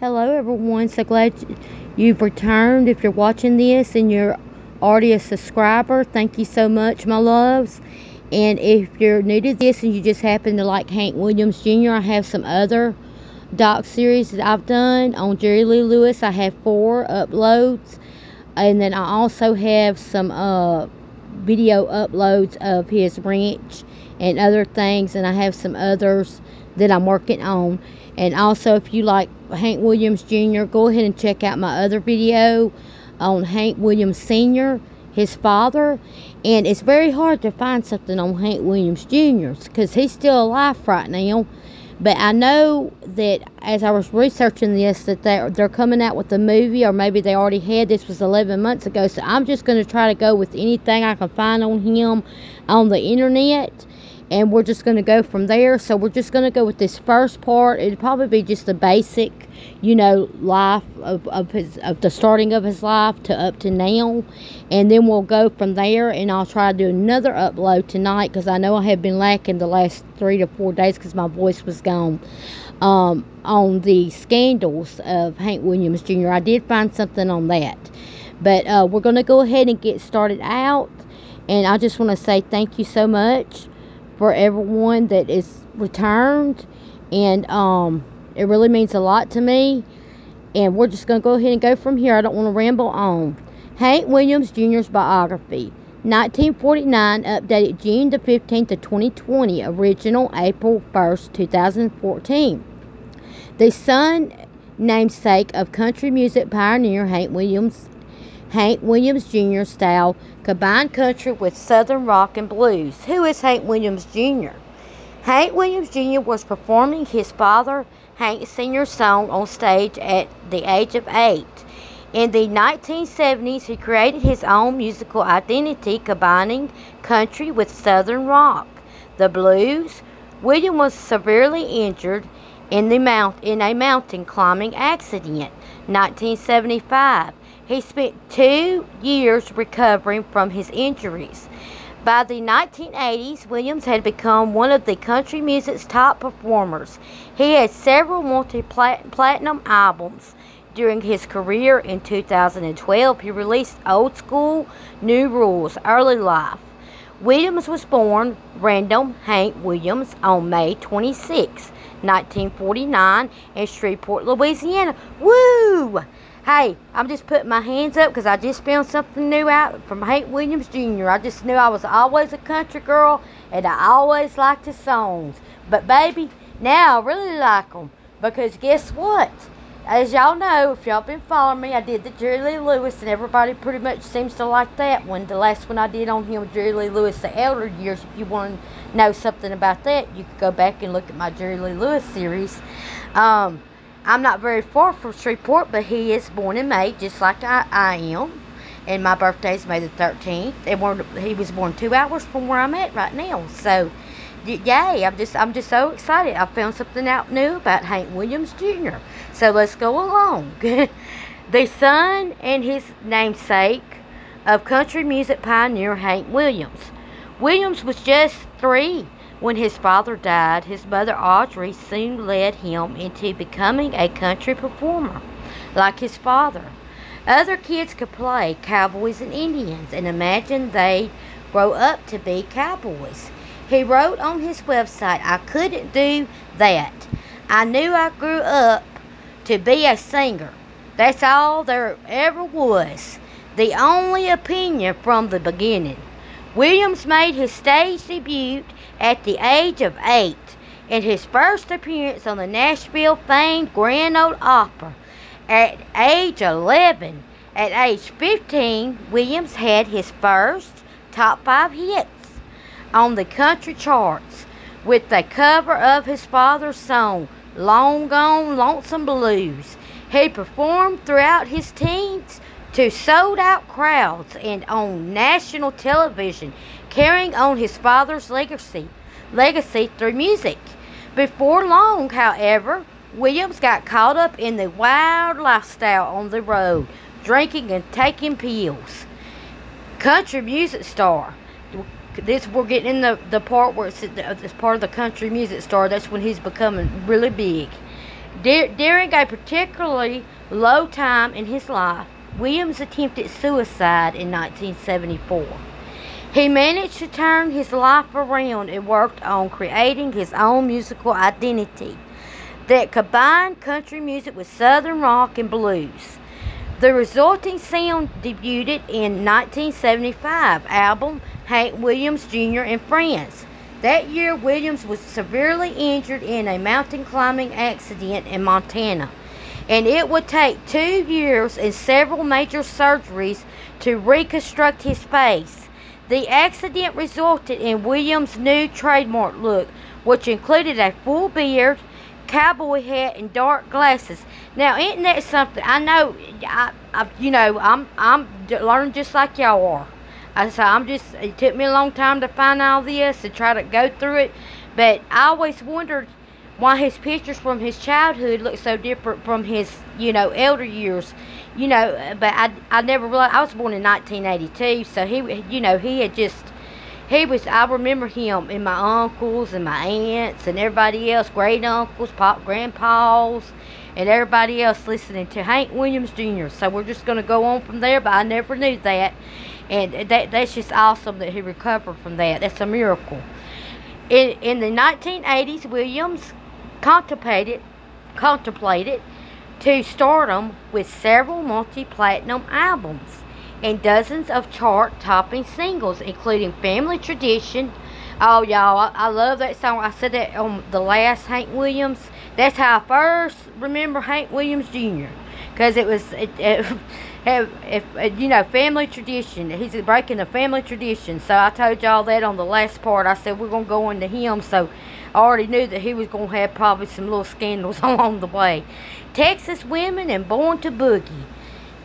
Hello, everyone. So glad you've returned. If you're watching this and you're already a subscriber, thank you so much, my loves. And if you're new to this and you just happen to like Hank Williams Jr., I have some other doc series that I've done on Jerry Lee Lewis. I have four uploads. And then I also have some uh, video uploads of his ranch and other things. And I have some others that I'm working on. And also, if you like Hank Williams Jr., go ahead and check out my other video on Hank Williams Sr., his father. And it's very hard to find something on Hank Williams Jr. because he's still alive right now. But I know that as I was researching this, that they're, they're coming out with a movie, or maybe they already had. This was 11 months ago. So I'm just going to try to go with anything I can find on him on the internet and we're just going to go from there. So we're just going to go with this first part. It'll probably be just the basic, you know, life of, of his of the starting of his life to up to now, and then we'll go from there. And I'll try to do another upload tonight because I know I have been lacking the last three to four days because my voice was gone. Um, on the scandals of Hank Williams Jr. I did find something on that. But uh, we're going to go ahead and get started out. And I just want to say thank you so much for everyone that is returned. And um, it really means a lot to me. And we're just going to go ahead and go from here. I don't want to ramble on. Hank Williams Jr.'s biography. 1949, updated June the 15th of 2020, original April 1st, 2014. The son namesake of country music pioneer Hank Williams Hank Williams Jr. style combined country with southern rock and blues. Who is Hank Williams Jr.? Hank Williams Jr. was performing his father Hank Sr.'s song on stage at the age of eight. In the 1970s, he created his own musical identity combining country with southern rock. The blues. William was severely injured in, the mount, in a mountain climbing accident. 1975. He spent two years recovering from his injuries. By the 1980s, Williams had become one of the country music's top performers. He had several multi platinum albums during his career. In 2012, he released Old School, New Rules, Early Life. Williams was born Randall Hank Williams on May 26, 1949, in Shreveport, Louisiana. Woo! Hey, I'm just putting my hands up because I just found something new out from Hank Williams Jr. I just knew I was always a country girl and I always liked his songs. But baby, now I really like them because guess what? As y'all know, if y'all been following me, I did the Jerry Lee Lewis and everybody pretty much seems to like that one. The last one I did on him, Jerry Lee Lewis, the elder years. If you want to know something about that, you can go back and look at my Jerry Lee Lewis series. Um, I'm not very far from Shreveport, but he is born in May, just like I, I am. And my birthday is May the 13th. And he was born two hours from where I'm at right now. So, yay! I'm just I'm just so excited. I found something out new about Hank Williams Jr. So let's go along. the son and his namesake of country music pioneer Hank Williams. Williams was just three when his father died, his mother Audrey soon led him into becoming a country performer, like his father. Other kids could play cowboys and Indians and imagine they'd grow up to be cowboys. He wrote on his website, I couldn't do that. I knew I grew up to be a singer. That's all there ever was. The only opinion from the beginning. Williams made his stage debut at the age of eight in his first appearance on the Nashville famed Grand Ole Opry. At age 11, at age 15, Williams had his first top five hits on the country charts with the cover of his father's song, Long Gone Lonesome Blues. He performed throughout his teens to sold out crowds and on national television, carrying on his father's legacy, legacy through music. Before long, however, Williams got caught up in the wild lifestyle on the road, drinking and taking pills. Country music star. This we're getting in the, the part where it's, uh, it's part of the country music star. That's when he's becoming really big during a particularly low time in his life, Williams attempted suicide in 1974. He managed to turn his life around and worked on creating his own musical identity that combined country music with southern rock and blues. The resulting sound debuted in 1975 album Hank Williams Jr. and Friends. That year, Williams was severely injured in a mountain climbing accident in Montana, and it would take two years and several major surgeries to reconstruct his face. The accident resulted in Williams' new trademark look, which included a full beard, cowboy hat, and dark glasses. Now, isn't that something? I know, I, I you know, I'm I'm learning just like y'all are. I so I'm just. It took me a long time to find all this and try to go through it, but I always wondered why his pictures from his childhood look so different from his, you know, elder years. You know, but I I never realized I was born in 1982, so he, you know, he had just he was I remember him and my uncles and my aunts and everybody else, great uncles, pop grandpas, and everybody else listening to Hank Williams Jr. So we're just gonna go on from there, but I never knew that. And that that's just awesome that he recovered from that. That's a miracle. In in the 1980s, Williams contemplated contemplated to stardom with several multi-platinum albums and dozens of chart-topping singles, including Family Tradition. Oh, y'all, I, I, love that song. I said that on the last Hank Williams. That's how I first remember Hank Williams Jr. Because it was, it, it, if, if, you know, family tradition. He's breaking the family tradition. So I told y'all that on the last part. I said we're going to go into him. So I already knew that he was going to have probably some little scandals along the way. Texas Women and Born to Boogie.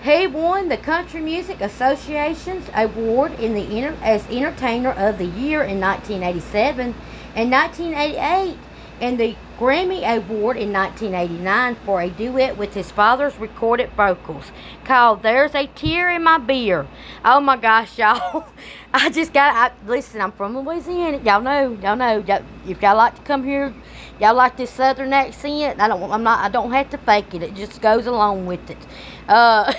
He won the Country Music Association's award in the as Entertainer of the Year in 1987 and 1988 and the Grammy Award in 1989 for a duet with his father's recorded vocals called There's a Tear in My Beer. Oh my gosh, y'all. I just got, I, listen, I'm from Louisiana. Y'all know, y'all know. If y'all like to come here, y'all like this southern accent, I don't, I'm not, I don't have to fake it. It just goes along with it. Uh,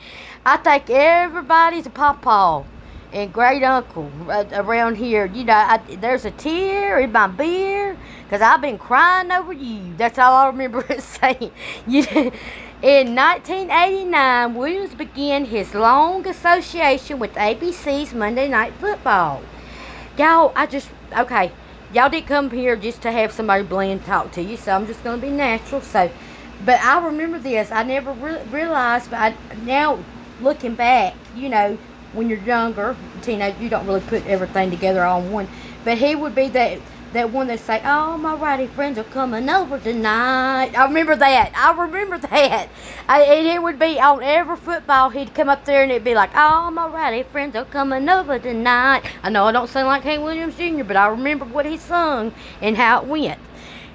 I think everybody's a pawpaw and great uncle uh, around here. You know, I, there's a tear in my beer because I've been crying over you. That's all I remember saying. You, in 1989, Williams began his long association with ABC's Monday Night Football. Y'all, I just, okay, y'all didn't come here just to have somebody bland talk to you, so I'm just going to be natural. So, but I remember this. I never re- realized, but I, now looking back, you know, when you're younger, teenage, you don't really put everything together on one. But he would be that that one that say, "Oh, my rowdy friends are coming over tonight." I remember that. I remember that. I, and it would be on every football. He'd come up there and it'd be like, "Oh, my rowdy friends are coming over tonight." I know I don't sound like Hank Williams Jr., but I remember what he sung and how it went.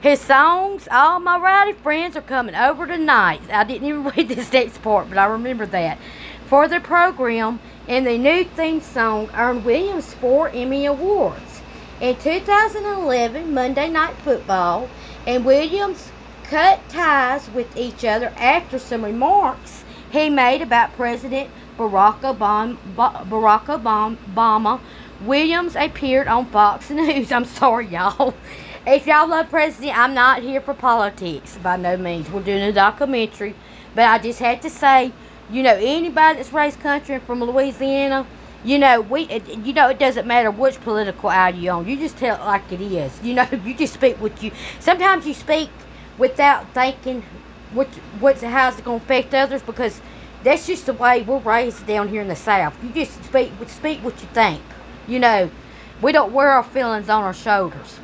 His songs, all my rowdy friends are coming over tonight. I didn't even read this next part, but I remember that. For the program, and the new theme song earned Williams four Emmy Awards. In 2011, Monday Night Football, and Williams cut ties with each other after some remarks he made about President Barack Obama. Barack Obama. Williams appeared on Fox News. I'm sorry, y'all. If y'all love President, I'm not here for politics by no means. We're doing a documentary. But I just had to say, you know, anybody that's raised country from Louisiana, you know, we, you know, it doesn't matter which political aisle you're on. You just tell it like it is. You know, you just speak what you. Sometimes you speak without thinking what what's how's it going to affect others because that's just the way we're raised down here in the South. You just speak speak what you think. You know, we don't wear our feelings on our shoulders.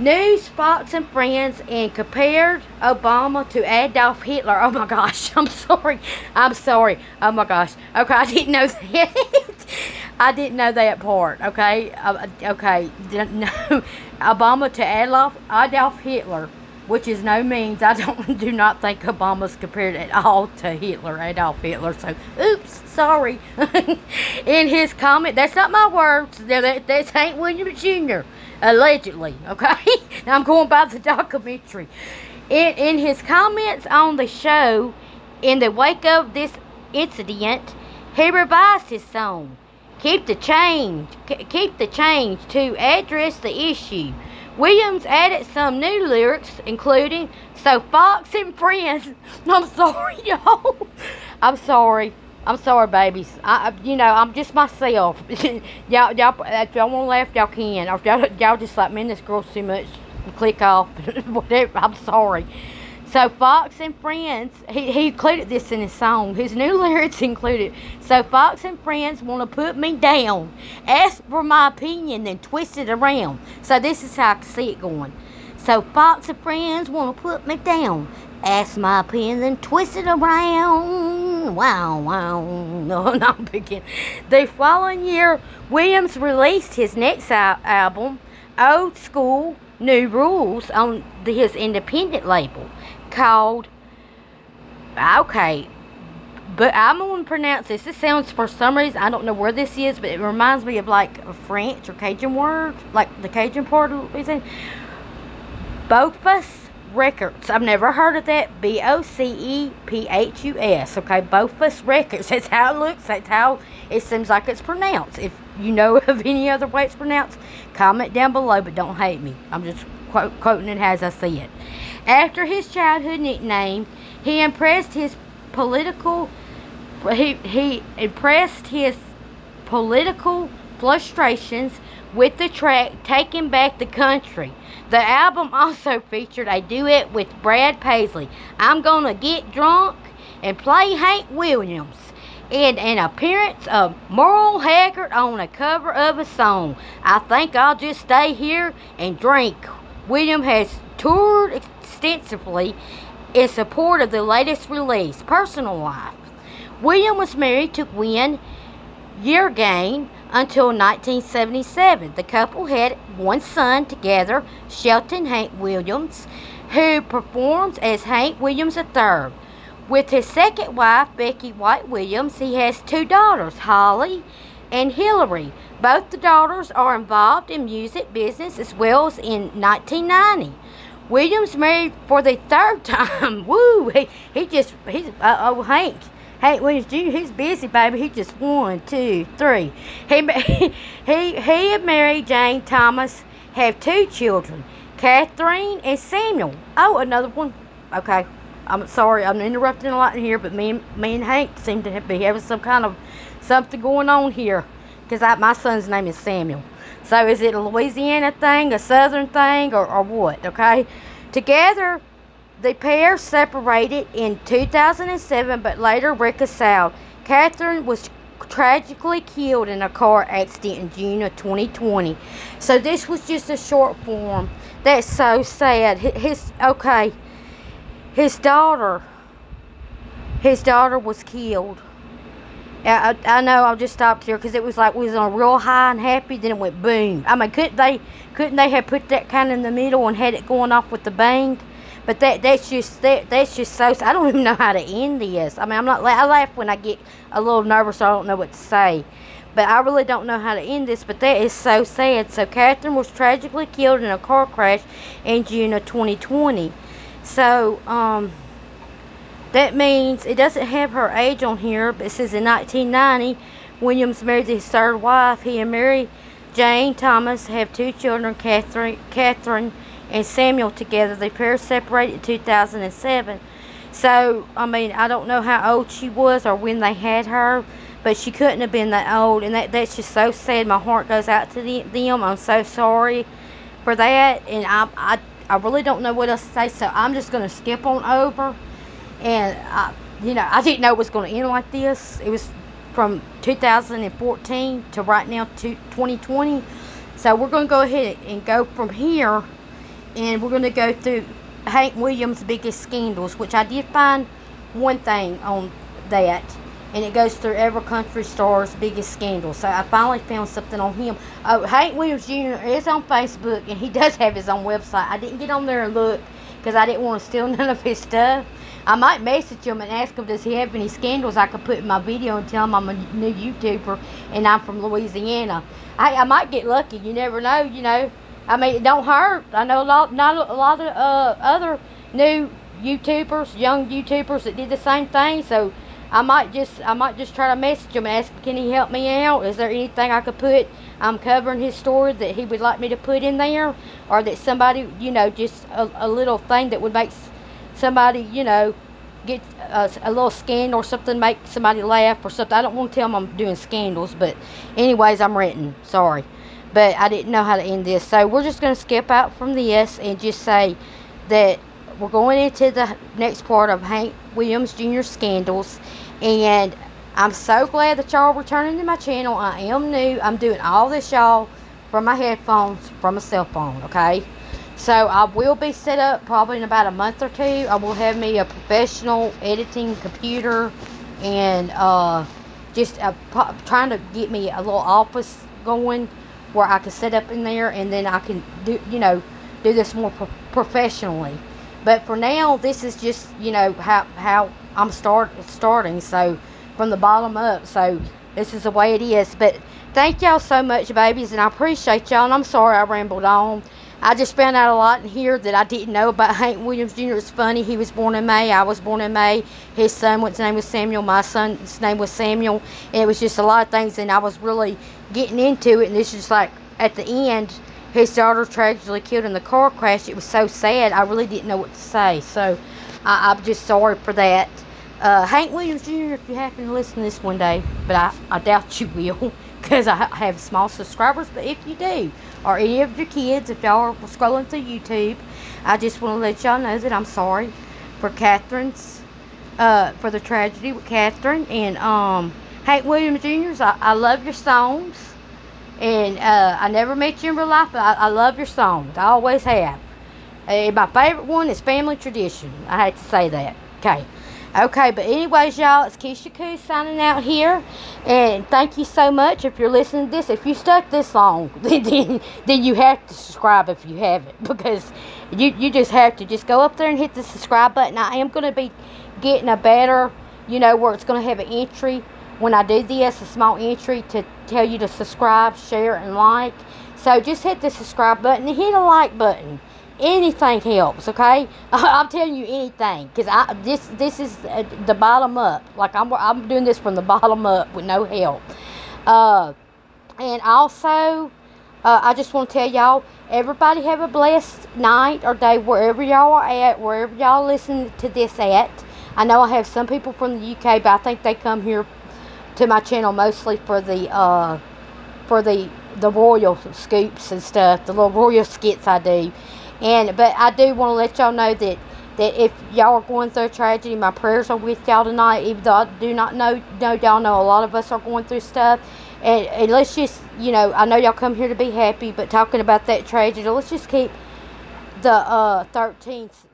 News, Fox, and Friends and compared Obama to Adolf Hitler. Oh my gosh, I'm sorry. I'm sorry. Oh my gosh. Okay, I didn't know that. I didn't know that part. Okay, uh, okay. No, Obama to Adolf Adolf Hitler, which is no means I don't do not think Obama's compared at all to Hitler, Adolf Hitler. So, oops, sorry. In his comment, that's not my words. That, that's Hank Williams Jr allegedly, okay? now I'm going by the documentary. In, in his comments on the show, in the wake of this incident, he revised his song, Keep the Change, Keep the Change, to address the issue. Williams added some new lyrics, including So Fox and Friends. I'm sorry, y'all. I'm sorry. I'm sorry, babies. I, you know, I'm just myself. y'all, y'all, if y'all want to laugh, y'all can. If y'all, y'all just like, man, this girl's too much. Click off. Whatever. I'm sorry. So Fox and Friends, he, he included this in his song. His new lyrics included, So Fox and Friends want to put me down. Ask for my opinion, then twist it around. So this is how I can see it going. So Fox and Friends want to put me down. Ask my opinion, then twist it around. Wow, wow. No, no, picking. The following year, Williams released his next al- album, Old School New Rules, on the, his independent label called. Okay, but I'm going to pronounce this. This sounds, for some reason, I don't know where this is, but it reminds me of like a French or Cajun word, like the Cajun part of Louisiana. Bophus Records. I've never heard of that. B O C E P H U S. Okay, Bophus Records. That's how it looks. That's how it seems like it's pronounced. If you know of any other way it's pronounced, comment down below, but don't hate me. I'm just quote, quoting it as I see it. After his childhood nickname, he impressed his political he, he impressed his political frustrations with the track Taking Back the Country. The album also featured a duet with Brad Paisley. I'm gonna get drunk and play Hank Williams. And an appearance of Merle Haggard on a cover of a song. I think I'll just stay here and drink. William has toured extensively in support of the latest release, Personal Life. William was married to Gwen Yeargain until 1977. The couple had one son together, Shelton Hank Williams, who performs as Hank Williams III. With his second wife, Becky White Williams, he has two daughters, Holly and Hillary. Both the daughters are involved in music business as well as in 1990. Williams married for the third time. Woo! He, he just, he's, uh, oh, Hank. Hank Williams Jr., he's busy, baby. He just one, two, three. He, he, he and Mary Jane Thomas have two children, Catherine and Samuel. Oh, another one. Okay. I'm sorry, I'm interrupting a lot here, but me and, me and Hank seem to be having some kind of something going on here. Because my son's name is Samuel. So is it a Louisiana thing, a southern thing, or, or what, okay? Together, the pair separated in 2007 but later reconciled. Catherine was tragically killed in a car accident in June of 2020. So this was just a short form. That's so sad. His okay. His daughter his daughter was killed I, I know I'll just stopped here because it was like we was on a real high and happy, then it went boom. I mean, couldn't they couldn't they have put that kind in the middle and had it going off with the bang? But that that's just that that's just so. I don't even know how to end this. I mean, I'm not. I laugh when I get a little nervous. So I don't know what to say. But I really don't know how to end this. But that is so sad. So Catherine was tragically killed in a car crash in June of 2020. So um. That means it doesn't have her age on here, but it says in 1990, Williams married his third wife. He and Mary Jane Thomas have two children, Catherine, Catherine and Samuel together. The pair separated in 2007. So, I mean, I don't know how old she was or when they had her, but she couldn't have been that old. And that, that's just so sad. My heart goes out to the, them. I'm so sorry for that. And I, I, I really don't know what else to say, so I'm just going to skip on over and I, you know I didn't know it was going to end like this. It was from 2014 to right now to 2020. So we're going to go ahead and go from here, and we're going to go through Hank Williams' biggest scandals, which I did find one thing on that, and it goes through every country star's biggest scandal. So I finally found something on him. Oh, Hank Williams Jr. is on Facebook, and he does have his own website. I didn't get on there and look because I didn't want to steal none of his stuff. I might message him and ask him, does he have any scandals I could put in my video and tell him I'm a new YouTuber and I'm from Louisiana. I, I might get lucky. You never know, you know. I mean, it don't hurt. I know a lot, not a lot of uh, other new YouTubers, young YouTubers that did the same thing. So I might just I might just try to message him and ask can he help me out? Is there anything I could put I'm covering his story that he would like me to put in there or that somebody you know just a, a little thing that would make somebody you know get a, a, little scandal or something make somebody laugh or something I don't want to tell them I'm doing scandals but anyways I'm renting sorry but I didn't know how to end this so we're just going to skip out from this and just say that we're going into the next part of Hank Williams Jr. scandals. And I'm so glad that y'all are returning to my channel. I am new. I'm doing all this, y'all, from my headphones, from a cell phone, okay? So I will be set up probably in about a month or two. I will have me a professional editing computer and uh, just a, trying to get me a little office going where I can set up in there and then I can do, you know, do this more pro professionally. But for now, this is just, you know, how, how I'm start, starting. So, from the bottom up. So, this is the way it is. But thank y'all so much, babies. And I appreciate y'all. And I'm sorry I rambled on. I just found out a lot in here that I didn't know about Hank Williams Jr. It's funny. He was born in May. I was born in May. His son, his name was Samuel. My son's name was Samuel. And it was just a lot of things. And I was really getting into it. And it's just like at the end his daughter tragically killed in the car crash. It was so sad. I really didn't know what to say. So I, am just sorry for that. Uh, Hank Williams Jr., if you happen to listen to this one day, but I, I doubt you will because I have small subscribers. But if you do, or any of your kids, if y'all are scrolling through YouTube, I just want to let y'all know that I'm sorry for Catherine's, uh, for the tragedy with Catherine. And um, Hank Williams Jr., I, I love your songs. And uh, I never met you in real life, but I, I love your songs. I always have. And my favorite one is Family Tradition. I hate to say that. Okay. Okay, but anyways, y'all, it's Kiesha Koo signing out here. And thank you so much if you're listening to this. If you stuck this long, then, then you have to subscribe if you haven't. Because you, you just have to. Just go up there and hit the subscribe button. I am going to be getting a better, you know, where it's going to have an entry when I do this, a small entry to tell you to subscribe, share, and like. So just hit the subscribe button and hit a like button. Anything helps, okay? I'm telling you anything, cause I this this is the bottom up. Like I'm I'm doing this from the bottom up with no help. Uh, and also, uh, I just want to tell y'all, everybody have a blessed night or day wherever y'all are at, wherever y'all listen to this at. I know I have some people from the UK, but I think they come here to my channel mostly for the uh, for the the royal scoops and stuff, the little royal skits I do. And but I do want to let y'all know that that if y'all are going through tragedy, my prayers are with y'all tonight. Even though I do not know know y'all know a lot of us are going through stuff. And, and let's just you know I know y'all come here to be happy, but talking about that tragedy, let's just keep the uh, 13th